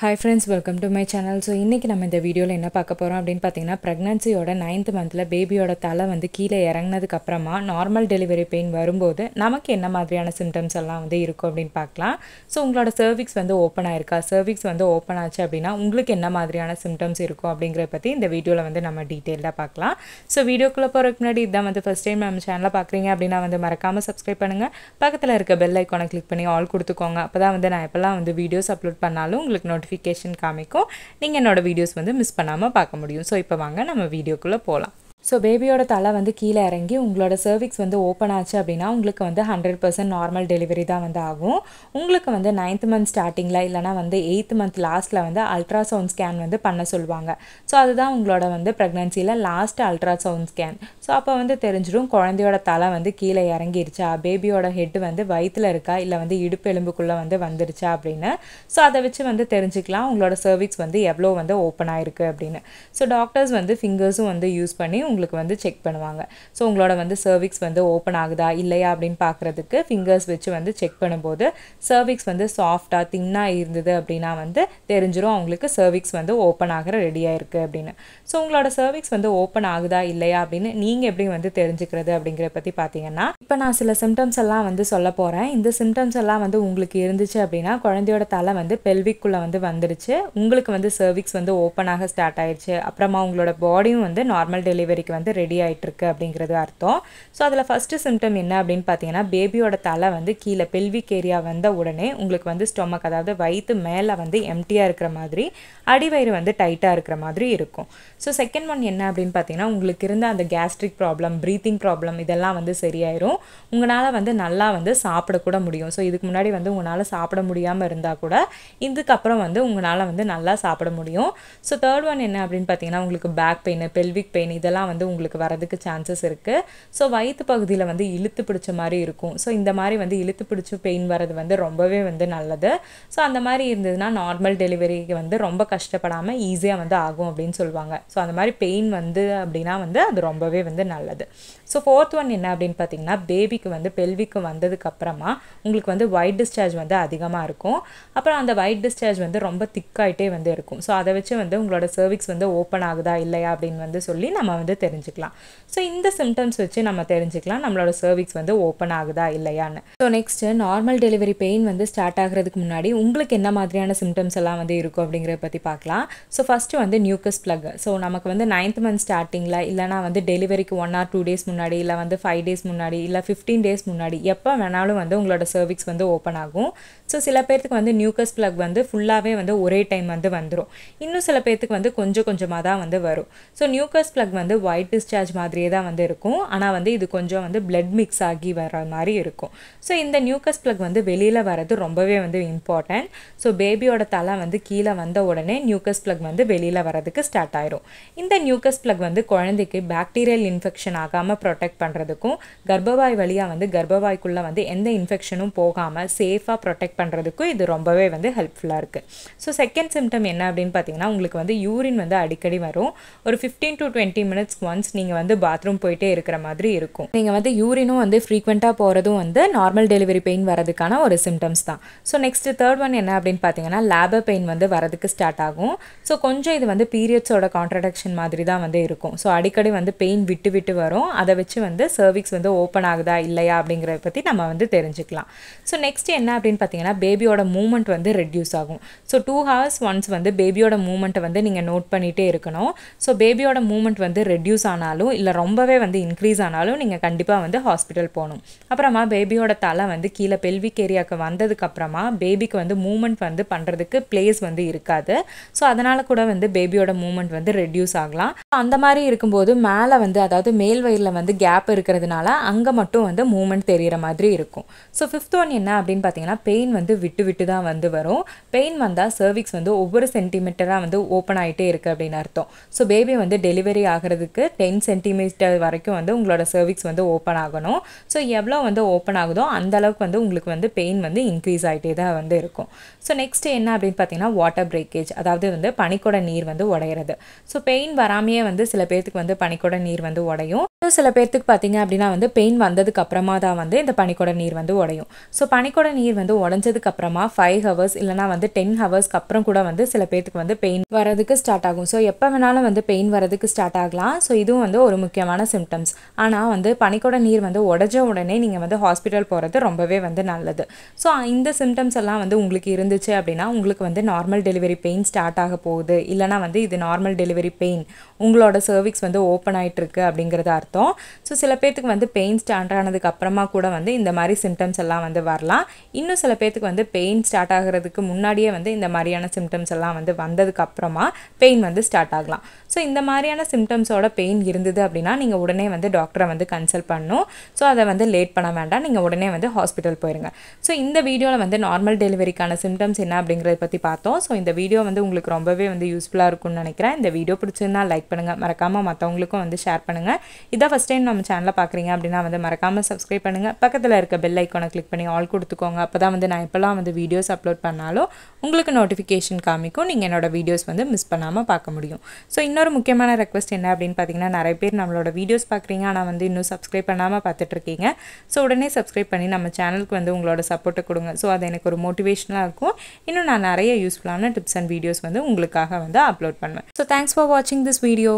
Hi friends welcome to my channel so இன்றைக்கி நம்ம இந்த வீடியோவில் என்ன பார்க்க போகிறோம் அப்படின்னு பார்த்தீங்கன்னா ப்ரெக்னன்சியோட நைன்த் மந்தில் பேபியோட தலை வந்து கீழே இறங்கினதுக்கப்புறமா நார்மல் டெலிவரி பெயின் வரும்போது நமக்கு என்ன மாதிரியான சிம்டம்ஸ் எல்லாம் வந்து இருக்கும் அப்படின்னு பார்க்கலாம். ஸோ உங்களோட சர்விக்ஸ் வந்து ஓப்பன் ஆயிருக்கா? சர்விக்ஸ் வந்து ஓப்பன் ஆச்சு அப்படின்னா உங்களுக்கு என்ன மாதிரியான சிம்டம்ஸ் இருக்கும் அப்படிங்கிறத பற்றி இந்த வீடியோவில் வந்து நம்ம டீட்டெயிலாக பார்க்கலாம். ஸோ வீடியோக்குள்ளே போகிறதுக்கு முன்னாடி இதான் வந்து ஃபஸ்ட் டைம் நம்ம சேனலை பார்க்குறீங்க அப்படின்னா வந்து மறக்காமல் சப்ஸ்கிரைப் பண்ணுங்கள் பக்கத்தில் இருக்க பெல் ஐக்கானை கிளிக் பண்ணி ஆல் கொடுத்துக்கோங்க. அப்போ தான் வந்து நான் எப்போல்லாம் வந்து வீடியோஸ் அப்லோட் பண்ணாலும் உங்களுக்கு நோட்டிஃபிகேஷன் காமிக்கும். நீங்கள் என்னோடய வீடியோஸ் வந்து மிஸ் பண்ணாமல் பார்க்க முடியும். ஸோ இப்போ வாங்க நம்ம வீடியோக்குள்ளே போகலாம் ஸோ பேபியோட தலை வந்து கீழே இறங்கி உங்களோட சர்விக்ஸ் வந்து ஓப்பன் ஆச்சு அப்படின்னா உங்களுக்கு வந்து ஹண்ட்ரட் பர்சன்ட் நார்மல் டெலிவரி தான் வந்து ஆகும். உங்களுக்கு வந்து நைன்த் மந்த் ஸ்டார்டிங்கில் இல்லைனா வந்து எயித் மந்த் லாஸ்ட்டில் வந்து அல்ட்ராசவுண்ட் ஸ்கேன் வந்து பண்ண சொல்லுவாங்க. ஸோ அதுதான் உங்களோட வந்து ப்ரெக்னன்சியில் லாஸ்ட் அல்ட்ராசவுண்ட் ஸ்கேன் ஸோ அப்போ வந்து தெரிஞ்சிடும் குழந்தையோட தலை வந்து கீழே இறங்கிருச்சா பேபியோட ஹெட் வந்து வயிற்றில் இருக்கா இல்லை வந்து இடுப்பு எலும்புக்குள்ளே வந்து வந்துருச்சா அப்படின்னு. ஸோ அதை வச்சு வந்து தெரிஞ்சுக்கலாம் உங்களோட சர்விக்ஸ் வந்து எவ்வளோ வந்து ஓப்பன் ஆயிருக்கு அப்படின்னு. ஸோ டாக்டர்ஸ் வந்து ஃபிங்கர்ஸும் வந்து யூஸ் பண்ணி உங்களுக்கு வந்து செக் பண்ணுவாங்க. ஸோ உங்களோட வந்து சர்விக்ஸ் வந்து ஓப்பன் ஆகுதா இல்லையா அப்படின்னு பார்க்குறதுக்கு ஃபிங்கர்ஸ் வச்சு வந்து செக் பண்ணும்போது சர்விக்ஸ் வந்து சாஃப்டாக தின்னாக இருந்தது அப்படின்னா வந்து தெரிஞ்சிடும் அவங்களுக்கு சர்விக்ஸ் வந்து ஓப்பன் ஆகிற ரெடியாக இருக்குது அப்படின்னு. ஸோ உங்களோட சர்விக்ஸ் வந்து ஓப்பன் ஆகுதா இல்லையா அப்படின்னு நீங்கள் எப்படி வந்து தெரிஞ்சுக்கிறது அப்படிங்கிறத பற்றி பார்த்தீங்கன்னா இப்போ நான் சில சிம்டம்ஸ் எல்லாம் வந்து சொல்ல போகிறேன் இந்த சிம்டம்ஸ் எல்லாம் வந்து உங்களுக்கு இருந்துச்சு அப்படின்னா குழந்தையோட தலை வந்து பெல்விக்குள்ளே வந்து வந்துருச்சு. உங்களுக்கு வந்து சர்விக்ஸ் வந்து ஓப்பன் ஆக ஸ்டார்ட் ஆயிடுச்சு அப்புறமா உங்களோட பாடியும் வந்து நார்மல் டெலிவரி டெலிவரிக்கு வந்து ரெடி ஆகிட்டுருக்கு அப்படிங்கிறது அர்த்தம். ஸோ அதில் ஃபஸ்ட்டு சிம்டம் என்ன அப்படின்னு பார்த்தீங்கன்னா பேபியோட தலை வந்து கீழே பெல்விக் ஏரியா வந்த உடனே உங்களுக்கு வந்து ஸ்டொமக் அதாவது வயிற்று மேலே வந்து எம்டியாக இருக்கிற மாதிரி அடிவயிறு வந்து டைட்டாக இருக்கிற மாதிரி இருக்கும். ஸோ செகண்ட் ஒன் என்ன அப்படின்னு பார்த்தீங்கன்னா உங்களுக்கு இருந்த அந்த கேஸ்ட்ரிக் ப்ராப்ளம் ப்ரீத்திங் ப்ராப்ளம் இதெல்லாம் வந்து சரியாயிரும். உங்களால் வந்து நல்லா வந்து சாப்பிடக்கூட முடியும். ஸோ இதுக்கு முன்னாடி வந்து உங்களால் சாப்பிட முடியாமல் இருந்தால் கூட இதுக்கப்புறம் வந்து உங்களால் வந்து நல்லா சாப்பிட முடியும். ஸோ தேர்ட் ஒன் என்ன அப்படின்னு பார்த்தீங்கன்னா உங்களுக்கு பேக் பெயின் பெல்விக் பெயின் இதெல்லாம் வந்து உங்களுக்கு வரதுக்கு சான்சஸ் இருக்குது ஸோ வயிற்று பகுதியில் வந்து இழுத்து பிடிச்ச மாதிரி இருக்கும். ஸோ இந்த மாதிரி வந்து இழுத்து பிடிச்சி பெயின் வர்றது வந்து ரொம்பவே வந்து நல்லது. ஸோ அந்த மாதிரி இருந்ததுன்னா நார்மல் டெலிவரிக்கு வந்து ரொம்ப கஷ்டப்படாமல் ஈஸியாக வந்து ஆகும் அப்படின்னு சொல்லுவாங்க. ஸோ அந்த மாதிரி பெயின் வந்து அப்படின்னா வந்து அது ரொம்பவே வந்து நல்லது. ஸோ ஃபோர்த் ஒன் என்ன அப்படின்னு பார்த்தீங்கன்னா பேபிக்கு வந்து பெல்விக்கு வந்ததுக்கப்புறமா உங்களுக்கு வந்து ஒயிட் டிஸ்சார்ஜ் வந்து அதிகமாக இருக்கும். அப்புறம் அந்த ஒயிட் டிஸ்சார்ஜ் வந்து ரொம்ப திக்காயிட்டே வந்து இருக்கும். ஸோ அதை வச்சு வந்து உங்களோட சர்விக்ஸ் வந்து ஓப்பன் ஆகுதா இல்லையா அப்படின்னு வந்து சொல்லி நம்ம வந்து தெரிஞ்சுக்கலாம். ஸோ இந்த சிம்டம்ஸ் வச்சு நம்ம தெரிஞ்சுக்கலாம் நம்மளோட சர்விக்ஸ் வந்து ஓப்பன் ஆகுதா இல்லையான்னு. So next normal delivery pain வந்து ஸ்டார்ட் ஆகிறதுக்கு முன்னாடி உங்களுக்கு என்ன மாதிரியான சிம்டம்ஸ் எல்லாம் வந்து இருக்கும் அப்படிங்கிறத பற்றி பார்க்கலாம். ஸோ ஃபஸ்ட்டு வந்து நியூக்கஸ் ப்ளக் ஸோ நமக்கு வந்து நைன்த் மந்த் ஸ்டார்டிங்கில் இல்லைனா வந்து டெலிவரிக்கு ஒன் ஆர் டூ டேஸ் முன்னாடி முன்னாடி இல்லை வந்து ஃபைவ் டேஸ் முன்னாடி இல்லை ஃபிஃப்டீன் டேஸ் முன்னாடி எப்போ வேணாலும் வந்து உங்களோட சர்விக்ஸ் வந்து ஓப்பன் ஆகும். ஸோ சில பேர்த்துக்கு வந்து நியூக்கஸ் ப்ளக் வந்து ஃபுல்லாகவே வந்து ஒரே டைம் வந்து வந்துடும் இன்னும் சில பேர்த்துக்கு வந்து கொஞ்சம் கொஞ்சமாக தான் வந்து வரும். ஸோ நியூக்கஸ் ப்ளக் வந்து ஒயிட் டிஸ்சார்ஜ் மாதிரியே தான் வந்து இருக்கும். ஆனால் வந்து இது கொஞ்சம் வந்து பிளட் மிக்ஸ் ஆகி வர மாதிரி இருக்கும். ஸோ இந்த நியூக்கஸ் ப்ளக் வந்து வெளியில் வர்றது ரொம்பவே வந்து இம்பார்ட்டன்ட் ஸோ பேபியோட தலை வந்து கீழே வந்த உடனே நியூக்கஸ் ப்ளக் வந்து வெளியில் வரதுக்கு ஸ்டார்ட் ஆயிரும். இந்த நியூக்கஸ் ப்ளக் வந்து குழந்தைக்கு பாக்டீரியல் இன்ஃபெக்ஷன் ஆகாமல் ப்ரொடெக்ட் பண்ணுறதுக்கும் கர்ப்பவாய் வழியாக வந்து கர்ப்பவாய்க்குள்ளே வந்து எந்த இன்ஃபெக்ஷனும் போகாமல் சேஃபாக ப்ரொடெக்ட் பண்ணுறதுக்கும் இது ரொம்பவே வந்து ஹெல்ப்ஃபுல்லாக இருக்குது ஸோ செகண்ட் சிம்டம் என்ன அப்படின்னு பார்த்தீங்கன்னா உங்களுக்கு வந்து யூரின் வந்து அடிக்கடி வரும். ஒரு fifteen to twenty minutes once நீங்கள் வந்து பாத்ரூம் போயிட்டே இருக்கிற மாதிரி இருக்கும். நீங்கள் வந்து யூரினும் வந்து ஃப்ரீக்வெண்ட்டாக போகிறதும் வந்து நார்மல் டெலிவரி பெயின் வரதுக்கான ஒரு சிம்டம்ஸ் தான். ஸோ நெக்ஸ்ட் தேர்ட் ஒன் என்ன அப்படின்னு பார்த்தீங்கன்னா லேபர் பெயின் வந்து வரதுக்கு ஸ்டார்ட் ஆகும். ஸோ கொஞ்சம் இது வந்து பீரியட்ஸோட கான்ட்ரடக்ஷன் மாதிரி தான் வந்து இருக்கும். ஸோ அடிக்கடி வந்து பெயின் விட்டு விட்டு வரும். அதை வச்சு வந்து சர்விக்ஸ் வந்து ஓப்பன் ஆகுதா இல்லையா அப்படிங்கிறத பற்றி நம்ம வந்து தெரிஞ்சுக்கலாம். ஸோ நெக்ஸ்ட் என்ன அப்படின்னு பார்த்தீங்கன்னா பேபியோட மூமெண்ட் வந்து ரெடியூஸ் ஆகும். ஸோ டூ ஹவர்ஸ் ஒன்ஸ் வந்து பேபியோட மூமெண்ட்டை வந்து நீங்கள் நோட் பண்ணிகிட்டே இருக்கணும். ஸோ பேபியோட மூமெண்ட் வந்து ரெடியூஸ் ஆனாலும் இல்லை ரொம்பவே வந்து இன்க்ரீஸ் ஆனாலும் நீங்கள் கண்டிப்பாக வந்து ஹாஸ்பிட்டல் போகணும். அப்புறமா பேபியோட தலை வந்து கீழே பெல்விக் ஏரியாவுக்கு வந்ததுக்கப்புறமா பேபிக்கு வந்து மூமெண்ட் வந்து பண்ணுறதுக்கு பிளேஸ் வந்து இருக்காது. ஸோ அதனால் கூட வந்து பேபியோட மூமெண்ட் வந்து ரெடியூஸ் ஆகலாம். அந்த மாதிரி இருக்கும்போது மேலே வந்து அதாவது மேல் வயிறில் வந்து கேப் இருக்கிறதுனால அங்கே மட்டும் வந்து மூமெண்ட் தெரிகிற மாதிரி இருக்கும். ஸோ ஃபிஃப்த் ஒன் என்ன அப்படின்னு பார்த்தீங்கன்னா பெயின் வந்து விட்டு விட்டு தான் வந்து வரும். பெயின் வந்தால் சர்விக்ஸ் வந்து ஒவ்வொரு சென்டிமீட்டராக வந்து ஓப்பன் ஆகிட்டே இருக்குது அப்படின்னு அர்த்தம். ஸோ பேபி வந்து டெலிவரி ஆகிறதுக்கு டென் சென்டிமீட்டர் வரைக்கும் வந்து உங்களோட சர்விக்ஸ் வந்து ஓப்பன் ஆகணும். ஸோ எவ்வளோ வந்து ஓப்பன் ஆகுதோ அந்த அளவுக்கு வந்து உங்களுக்கு வந்து பெயின் வந்து இன்க்ரீஸ் ஆகிட்டே தான் வந்து இருக்கும். ஸோ நெக்ஸ்ட் என்ன அப்படின்னு பார்த்தீங்கன்னா வாட்டர் பிரேக்கேஜ் அதாவது வந்து பனிக்கூட நீர் வந்து உடையிறது. ஸோ பெயின் வராமையே வந்து சில பேர்த்துக்கு வந்து பனிக்கூட நீர் வந்து உடையும். சில சில பேர்த்துக்கு பார்த்தீங்க அப்படின்னா வந்து பெயின் வந்ததுக்கு அப்புறமா தான் வந்து இந்த பனிக்கூட நீர் வந்து உடையும். ஸோ பனிக்கூட நீர் வந்து உடஞ்சதுக்கு அப்புறமா ஃபைவ் ஹவர்ஸ் இல்லைனா வந்து டென் ஹவர்ஸ்க்கு அப்புறம் கூட வந்து சில பேர்த்துக்கு வந்து பெயின் வரதுக்கு ஸ்டார்ட் ஆகும். ஸோ எப்போ வேணாலும் வந்து பெயின் வரதுக்கு ஸ்டார்ட் ஆகலாம். ஸோ இதுவும் வந்து ஒரு முக்கியமான சிம்டம்ஸ் ஆனால் வந்து பனிக்கூட நீர் வந்து உடஞ்ச உடனே நீங்கள் வந்து ஹாஸ்பிட்டல் போகிறது ரொம்பவே வந்து நல்லது. ஸோ இந்த சிம்டம்ஸ் எல்லாம் வந்து உங்களுக்கு இருந்துச்சு அப்படின்னா உங்களுக்கு வந்து நார்மல் டெலிவரி பெயின் ஸ்டார்ட் ஆக போகுது. இல்லைனா வந்து இது நார்மல் டெலிவரி பெயின் உங்களோட சர்விக்ஸ் வந்து ஓப்பன் ஆகிட்டு இருக்கு அப்படிங்கிறது அர்த்தம். ஸோ சில பேர்த்துக்கு வந்து பெயின் ஸ்டார்ட் ஆனதுக்கு அப்புறமா கூட வந்து இந்த மாதிரி சிம்டம்ஸ் எல்லாம் வந்து வரலாம். இன்னும் சில பேர்த்துக்கு வந்து பெயின் ஸ்டார்ட் ஆகிறதுக்கு முன்னாடியே வந்து இந்த மாதிரியான சிம்டம்ஸ் எல்லாம் வந்து வந்ததுக்கு அப்புறமா பெயின் வந்து ஸ்டார்ட் ஆகலாம். ஸோ இந்த மாதிரியான சிம்டம்ஸோட பெயின் இருந்தது அப்படின்னா நீங்கள் உடனே வந்து டாக்டரை வந்து கன்சல்ட் பண்ணணும். ஸோ அதை வந்து லேட் பண்ண வேண்டாம். நீங்கள் உடனே வந்து ஹாஸ்பிட்டல் போயிருங்க. ஸோ இந்த வீடியோவில் வந்து நார்மல் டெலிவரிக்கான சிம்டம்ஸ் என்ன அப்படிங்கிறத பற்றி பார்த்தோம். ஸோ இந்த வீடியோ வந்து உங்களுக்கு ரொம்பவே வந்து யூஸ்ஃபுல்லாக இருக்கும்னு நினைக்கிறேன். இந்த வீடியோ பிடிச்சிருந்தா லைக் பண்ணுங்கள் மறக்காமல் மற்றவங்களுக்கும் வந்து ஷேர் பண்ணுங்கள் இதான் ஃபஸ்ட் டைம் நம்ம சேனலை பார்க்குறீங்க அப்படின்னா வந்து மறக்காமல் சப்ஸ்கிரைப் பண்ணுங்கள் பக்கத்தில் இருக்க பெல் ஐக்கானை கிளிக் பண்ணி ஆல் கொடுத்துக்கோங்க. அப்போ தான் வந்து நான் எப்போல்லாம் வந்து வீடியோஸ் அப்லோட் பண்ணாலும் உங்களுக்கு நோட்டிஃபிகேஷன் காமிக்கும். நீங்கள் என்னோட வீடியோஸ் வந்து மிஸ் பண்ணாமல் பார்க்க முடியும். ஸோ இன்னொரு முக்கியமான ரெக்வஸ்ட் என்ன அப்படின்னு பார்த்தீங்கன்னா நிறைய பேர் நம்மளோட வீடியோஸ் பார்க்குறீங்க ஆனால் வந்து இன்னும் சப்ஸ்கிரைப் பண்ணாமல் பார்த்துட்ருக்கீங்க ஸோ உடனே சப்ஸ்கிரைப் பண்ணி நம்ம சேனலுக்கு வந்து உங்களோட சப்போர்ட்டை கொடுங்க. ஸோ அது எனக்கு ஒரு மோட்டிவேஷனாக இருக்கும். இன்னும் நான் நிறைய யூஸ்ஃபுல்லான டிப்ஸ் அண்ட் வீடியோஸ் வந்து உங்களுக்காக வந்து அப்லோட் பண்ணுவேன். ஸோ தேங்க்ஸ் ஃபார் வாட்சிங் திஸ் வீடியோ